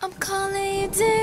I'm calling you.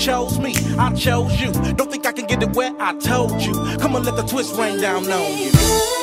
Chose me, I chose you. Don't think I can get it where I told you. Come on, let the twist rain down on you.